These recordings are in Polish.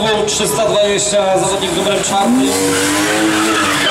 320, zawodnik numer 4.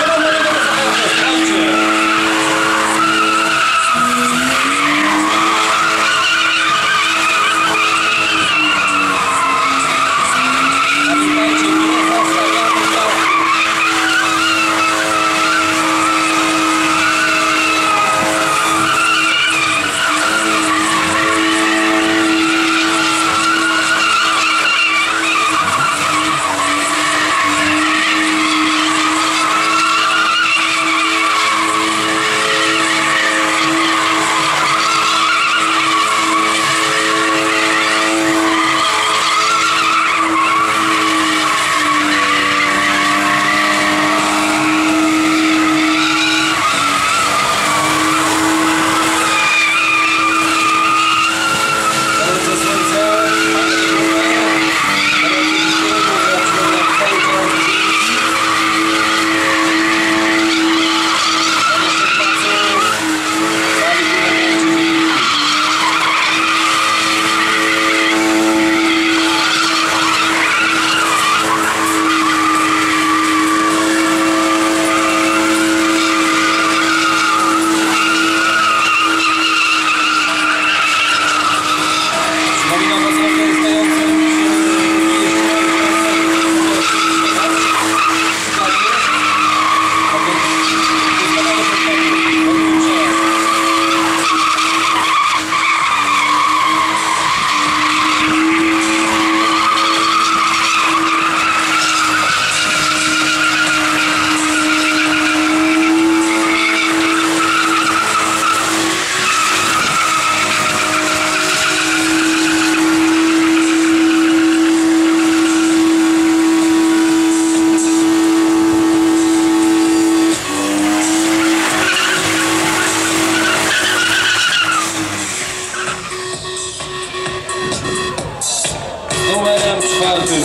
numerem czwartym.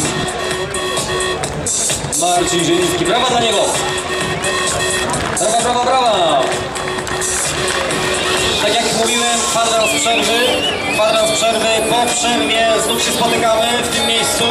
Marcin Zieliński. Brawa dla niego! Brawa, brawa, brawa! Tak jak mówiłem, kwadrans przerwy. Kwadrans przerwy. Po przerwie znów się spotykamy w tym miejscu.